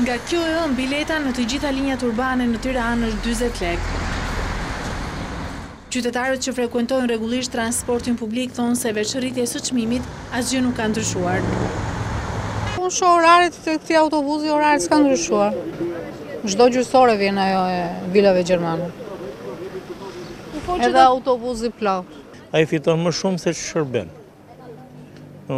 Nga kjo e hënë bileta në të gjitha linjat urbane në Tiranë është dyzet lekë. Qytetarët që frekuentojnë rregullisht transportin publik thonë se veç rritjes së çmimit, asgjë nuk ka ndryshuar. Unë shoh oraret, se këtij autobuzi oraret s'kanë ndryshuar. Çdo gjysore vjen ajo e vilave gjermane. Edhe autobuzi plot. Ai fiton më shumë se ç'shërben.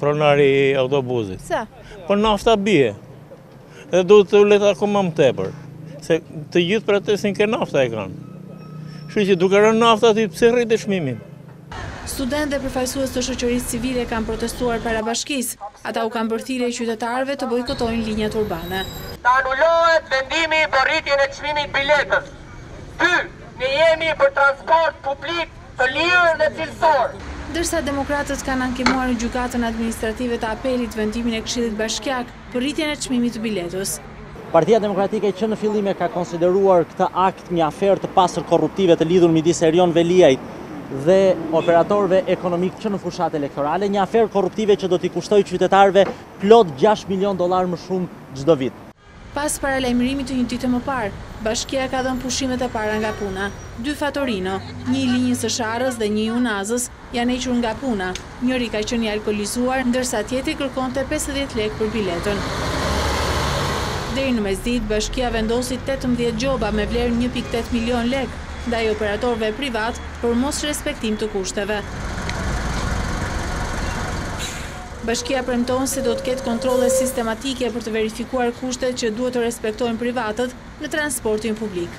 pronari i autobuzit. Pse? Po nafta bie. Dhe duhet të ulet akoma më tepër. Se të gjithë pretekstin ke nafta e kanë. Kështu që duke rënë nafta ti pse rrite çmimin? Studentë dhe përfaqësues të shoqërisë civile kanë protestuar para bashkisë. Ata u kanë bërë thirrje qytetarëve të bojkotojnë linjat urbane. Të anulohet vendimi për rritjen e çmimit të biletës. Dy, ne jemi për transport publik. të lirë dhe cilësor. Ndërsa demokratët kanë ankimuar në Gjykatën Administrative të Apelit vendimin e Këshillit Bashkiak për rritjen e çmimit të biletës. Partia Demokratike që në fillim e ka konsideruar këtë akt një aferë të pastër korruptive të lidhur midis Erion Veliajt dhe operatorëve ekonomikë që në fushatë elektorale, një aferë korruptive që do t'i kushtojë qytetarëve plot gjashtë milionë dollarë më shumë çdo vit. Pas paralajmërimit të një dite më parë, bashkia ka dhënë pushimet e para nga puna. Dy fatorino, një i linjës së Sharrës dhe një i Unazës, janë hequr nga puna, njëri ka qenë i alkoolizuar, ndërsa tjetri kërkonte pesëdhjetë lekë për biletën. Deri në mesditë, bashkia vendosi tetëmbëdhjetë gjoba me vlerë një pikë tetë milionë lekë ndaj operatorëve privatë për mosrespektim të kushteve. Bashkia premton se do të ketë kontrolle sistematike për të verifikuar kushtet që duhet të respektojnë privatët në transportin publik.